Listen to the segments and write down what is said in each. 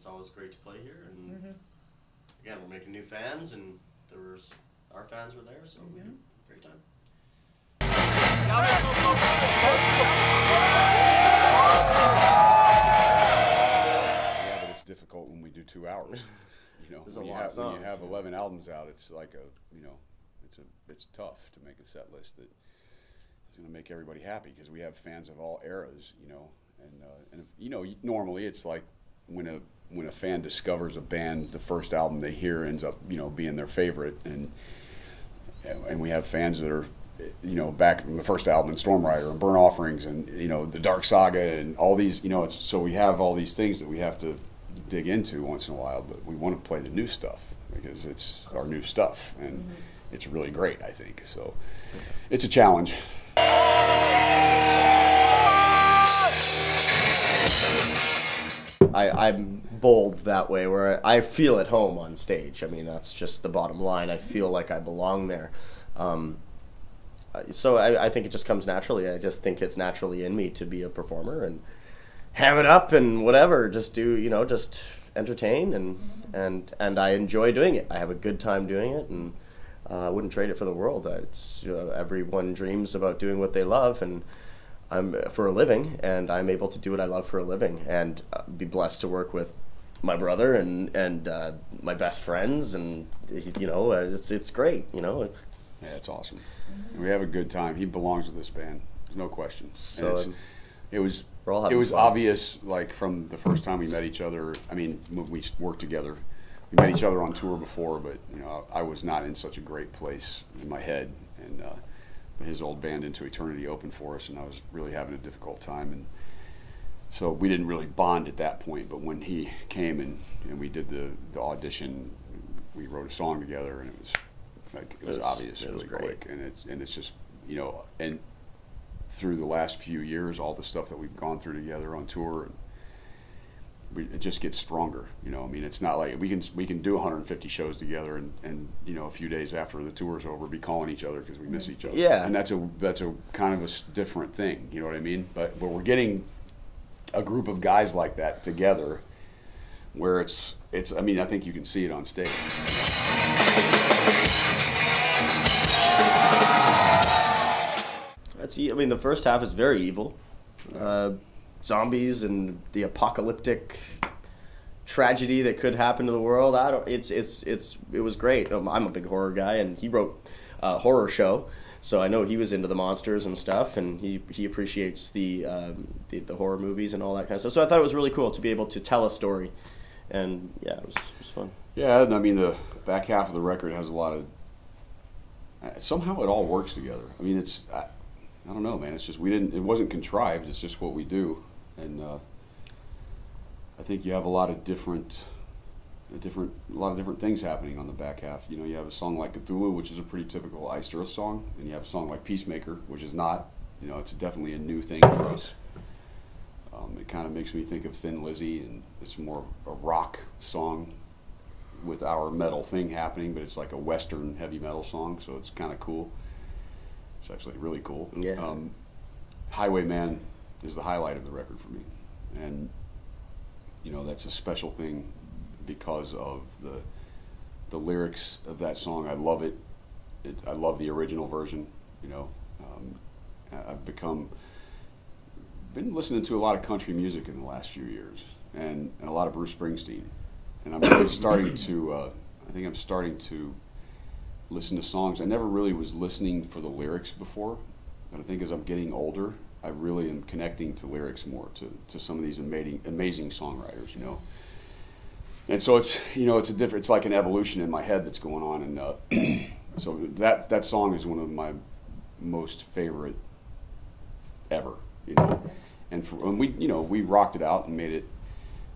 it's always great to play here. And again, we're making new fans, and there was our fans were there, so we had a great time. Yeah, but it's difficult when we do two hours. You know, There's a when, you lot have, of when you songs. have eleven albums out, it's like a you know, it's a it's tough to make a set list that is going to make everybody happy because we have fans of all eras. You know, and uh, and you know, normally it's like when a when a fan discovers a band, the first album they hear ends up you know being their favorite, and and we have fans that are you know back from the first album and Stormrider and Burnt Offerings and you know the Dark Saga and all these you know it's so we have all these things that we have to dig into once in a while but we want to play the new stuff because it's our new stuff and mm-hmm. it's really great I think. So it's a challenge I, I'm bold that way, where I, feel at home on stage. I mean, that's just the bottom line. I feel like I belong there. Um, uh, so I, I think it just comes naturally. I just think it's naturally in me to be a performer and ham it up and whatever. Just do you know, just entertain and and and I enjoy doing it. I have a good time doing it, and uh, I wouldn't trade it for the world. Uh, It's you know, everyone dreams about doing what they love, and I'm for a living, and I'm able to do what I love for a living, and uh, be blessed to work with my brother and and uh, my best friends, and you know, uh, it's it's great. You know, it's, yeah it's awesome we have a good time he belongs with this band there's no question So, it was it was fun. obvious like from the first time we met each other i mean we worked together we met each other on tour before but you know i, I was not in such a great place in my head and uh, his old band Into Eternity opened for us and i was really having a difficult time and so we didn't really bond at that point but when he came and, and we did the, the audition we wrote a song together and it was like it was, It was- obvious it was really great. quick and it's and it's just you know and through the last few years, all the stuff that we've gone through together on tour, and we, it just gets stronger. You know, I mean, it's not like we can we can do 150 shows together, and, and you know, a few days after the tour's over, be calling each other because we miss each other. Yeah. and that's a that's a kind of a different thing. You know what I mean? But but we're getting a group of guys like that together, where it's it's. I mean, I think you can see it on stage. That's. I mean, the first half is very evil. Uh, zombies and the apocalyptic tragedy that could happen to the world. I don't. It's it's it's it was great. Um, I'm a big horror guy, and he wrote a horror show, so I know he was into the monsters and stuff, and he he appreciates the um, the, the horror movies and all that kind of stuff. So I thought it was really cool to be able to tell a story, and yeah, it was it was fun. Yeah, I mean the back half of the record has a lot of. uh, Somehow it all works together. I mean, it's I, I don't know, man. It's just we didn't. It wasn't contrived. It's just what we do, and uh, I think you have a lot of different, a different, a lot of different things happening on the back half. You know, you have a song like Cthulhu, which is a pretty typical Iced Earth song, and you have a song like Peacemaker, which is not. You know, it's definitely a new thing for us. Um, it kind of makes me think of Thin Lizzy, and it's more a rock song with our metal thing happening, but it's like a Western heavy metal song, so it's kind of cool. It's actually really cool. Yeah. Um, Highwayman is the highlight of the record for me, and you know that's a special thing because of the the lyrics of that song. I love it. it I love the original version. You know, um, I've become been listening to a lot of country music in the last few years, and, and a lot of Bruce Springsteen, and I'm really starting to. Uh, I think I'm starting to listen to songs. I never really was listening for the lyrics before, but I think as I'm getting older, I really am connecting to lyrics more to, to some of these amazing amazing songwriters. You know, and so it's you know it's a different. It's like an evolution in my head that's going on, and uh, so that that song is one of my most favorite ever. You know, and, for, and we you know we rocked it out and made it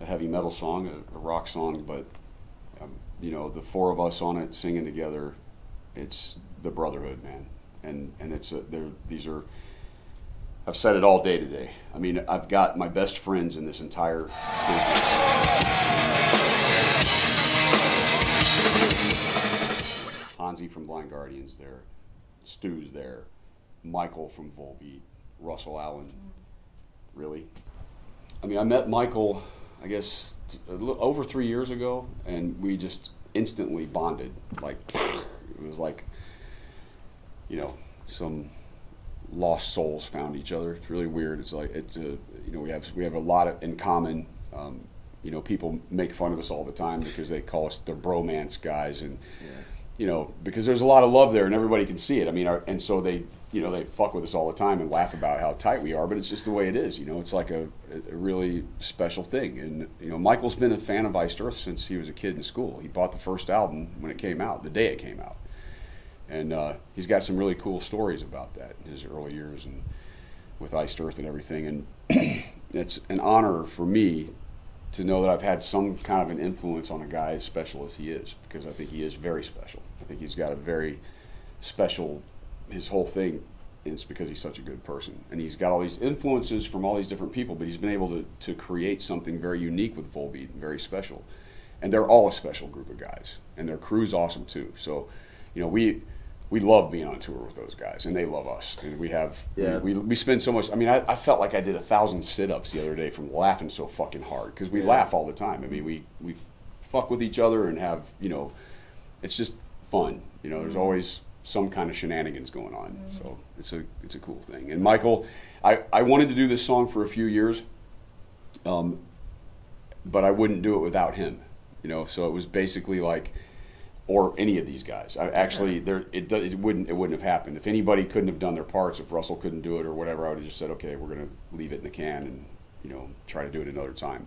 a heavy metal song, a, a rock song, but um, you know the four of us on it singing together, it's the brotherhood, man, and and it's a, they're these are. I've said it all day today. I mean, I've got my best friends in this entire business. Hansi from Blind Guardians there, Stu's there, Michael from Volbeat, Russell Allen. Really? I mean, I met Michael, I guess, over three years ago, and we just instantly bonded. Like it was like, you know, some lost souls found each other. It's really weird. It's like it's a, you know we have we have a lot of, in common. Um, you know, people make fun of us all the time because they call us the bromance guys, and Yeah. You know because there's a lot of love there, and everybody can see it. I mean, our, and so they you know they fuck with us all the time and laugh about how tight we are, but it's just the way it is. You know, it's like a, a really special thing. And you know, Michael's been a fan of Iced Earth since he was a kid in school. He bought the first album when it came out, the day it came out and uh, he's got some really cool stories about that in his early years and with Iced Earth and everything. And it's an honor for me to know that I've had some kind of an influence on a guy as special as he is, because I think he is very special. I think he's got a very special, his whole thing. It's because he's such a good person, and he's got all these influences from all these different people. But he's been able to, to create something very unique with Volbeat, and very special. And they're all a special group of guys, and their crew's awesome too. So, you know, we we love being on tour with those guys, and they love us. And we have, Yeah. we, we, we spend so much. I mean, I, I felt like I did a thousand sit-ups the other day from laughing so fucking hard because we Yeah. laugh all the time. I mean, we we fuck with each other and have you know, it's just fun. You know, there's always some kind of shenanigans going on. So it's a it's a cool thing. And Michael, I I wanted to do this song for a few years, um, but I wouldn't do it without him. You know, so it was basically like or any of these guys. I actually there it, do- it wouldn't it wouldn't have happened if anybody couldn't have done their parts. If Russell couldn't do it or whatever, I would have just said, okay, we're gonna leave it in the can and you know try to do it another time.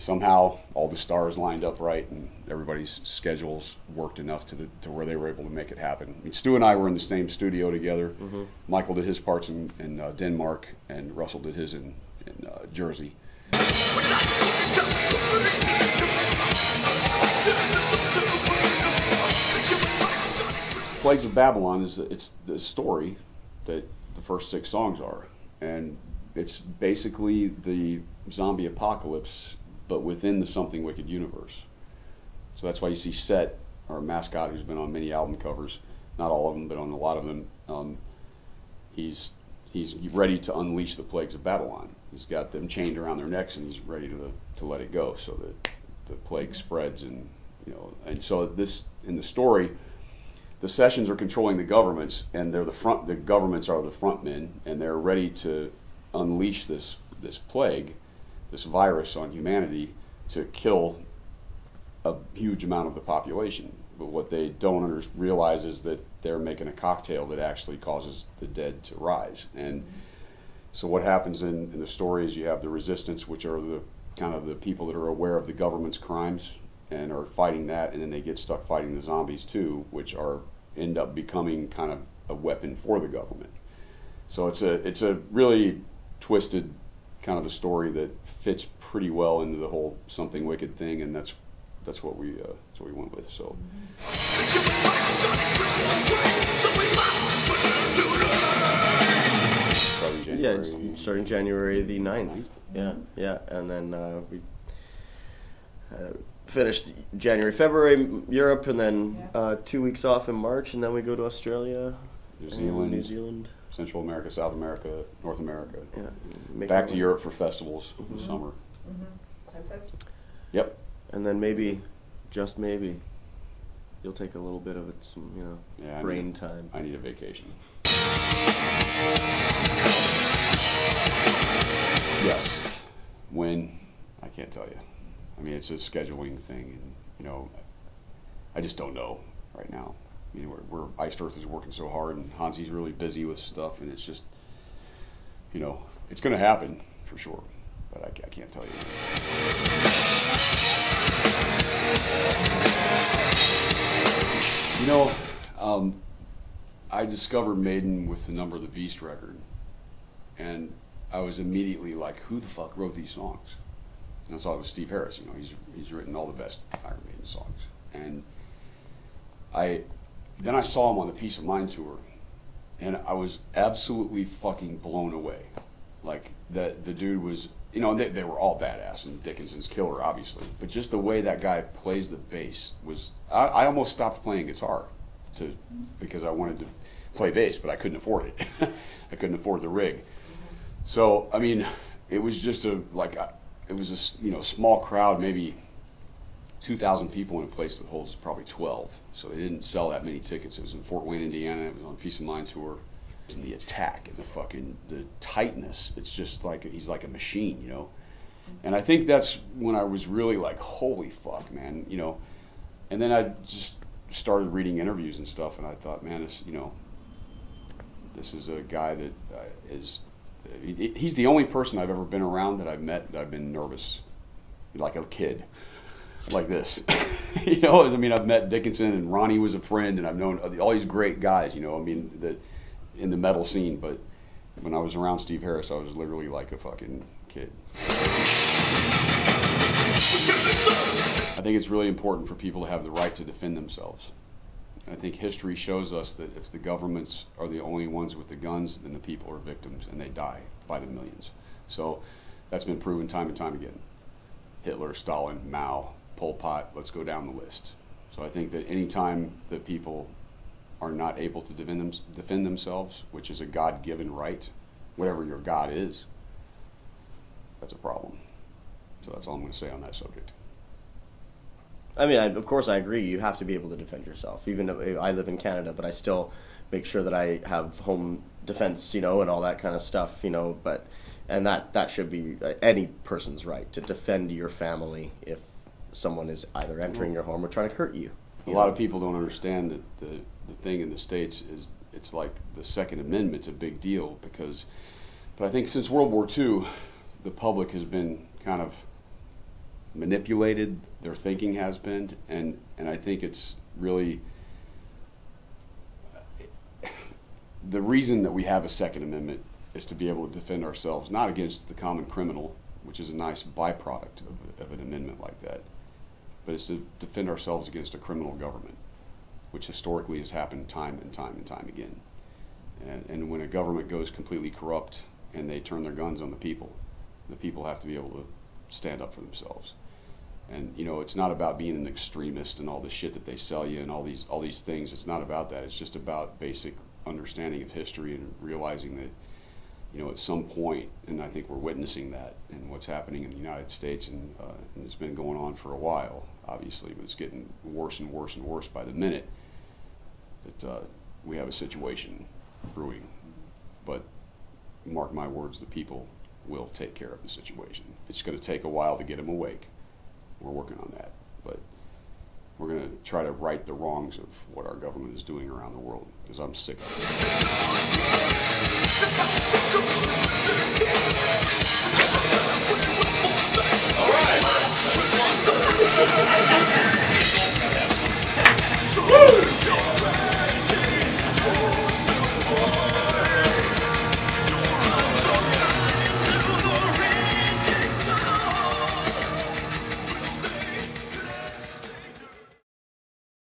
Somehow all the stars lined up right and everybody's schedules worked enough to the, to where they were able to make it happen. I mean, Stu and I were in the same studio together. Michael did his parts in, in uh, Denmark and Russell did his in, in uh, Jersey. Plagues of Babylon is it's the story that the first six songs are, and it's basically the zombie apocalypse, but within the Something Wicked universe. So that's why you see Set, our mascot, who's been on many album covers, not all of them, but on a lot of them. Um, he's he's ready to unleash the plagues of Babylon. He's got them chained around their necks, and he's ready to to let it go, so that the plague spreads, and you know, and so this in the story the Setians are controlling the governments, and they're the front. The governments are the front men, and they're ready to unleash this this plague, this virus on humanity to kill a huge amount of the population. But what they don't under, realize is that they're making a cocktail that actually causes the dead to rise. And so what happens in, in the story is you have the resistance, which are the kind of the people that are aware of the government's crimes and are fighting that, and then they get stuck fighting the zombies too, which are end up becoming kind of a weapon for the government. So it's a it's a really twisted kind of a story that fits pretty well into the whole something wicked thing, and that's that's what we uh, that's what we went with. So. Starting Yeah, January. it's starting January the 9th. 9th. Yeah, yeah, and then uh, we uh, finished January, February Europe, and then Yeah. uh, two weeks off in March, and then we go to Australia, New Zealand, New Zealand. Central America, South America, North America. Yeah, make Back to way. Europe for festivals in the Mhm. summer. That's Yep. and then maybe, just maybe, you'll take a little bit of it, some you know, Yeah, I brain need- time. I need a vacation. Yes. When? I can't tell you. I mean, it's a scheduling thing, and you know, I just don't know right now. I mean, we're, we're Iced Earth is working so hard, and Hansi's really busy with stuff, and it's just, you know, it's going to happen for sure, but I, I can't tell you. You know, um, I discovered Maiden with the Number of the Beast record, and I was immediately like, "Who the fuck wrote these songs?" I saw it was Steve Harris. You know, he's he's written all the best Iron Maiden songs, and I then I saw him on the Piece of Mind tour, and I was absolutely fucking blown away. Like that, the dude was. You know, they, they were all badass, and Dickinson's killer, obviously. But just the way that guy plays the bass was. I, I almost stopped playing guitar, to because I wanted to play bass, but I couldn't afford it. I couldn't afford the rig. So I mean, it was just a like it was a you know small crowd, maybe two thousand people in a place that holds probably twelve. So they didn't sell that many tickets. It was in Fort Wayne, Indiana. It was on Piece of Mind tour. And the attack and the fucking the tightness. It's just like he's like a machine, you know. And I think that's when I was really like, holy fuck, man, you know. And then I just started reading interviews and stuff, and I thought, man, this, you know, this is a guy that uh, is. He- He's the only person I've ever been around that I've met that I've been nervous, like a kid, like this. you know, I mean, I've met Dickinson and Ronnie was a friend, and I've known all these great guys. You know, I mean, that in the metal scene, but when I was around Steve Harris, I was literally like a fucking kid. I think it's really important for people to have the right to defend themselves. I think history shows us that if the governments are the only ones with the guns, then the people are victims and they die by the millions. So that's been proven time and time again. Hitler, Stalin, Mao, Pol Pot, let's go down the list. So I think that anytime that people are not able to defend, them, defend themselves, which is a God given right, whatever your God is, that's a problem. So that's all I'm going to say on that subject. I mean, I, of course, I agree. You have to be able to defend yourself. Even though I live in Canada, but I still make sure that I have home defense, you know, and all that kind of stuff, you know. But and that that should be uh, any person's right to defend your family if someone is either entering your home or trying to hurt you. A you lot of people don't understand that the, the thing in the States is it's like the Second Amendment's a big deal because, but I think since World War II, the public has been kind of manipulated, their thinking has been, and, and I think it's really the reason that we have a Second Amendment is to be able to defend ourselves, not against the common criminal, which is a nice byproduct of, of an amendment like that, but it's to defend ourselves against a criminal government, which historically has happened time and time and time again. And, and when a government goes completely corrupt and they turn their guns on the people, the people have to be able to stand up for themselves. And you know, it's not about being an extremist and all the shit that they sell you and all these all these things. It's not about that. It's just about basic understanding of history and realizing that you know, at some point, and I think we're witnessing that in what's happening in the United States, and, uh, and it's been going on for a while, obviously, but it's getting worse and worse and worse by the minute. That uh, we have a situation brewing, but mark my words, the people will take care of the situation. It's going to take a while to get him awake. We're working on that, but we're going to try to right the wrongs of what our government is doing around the world because I'm sick of it.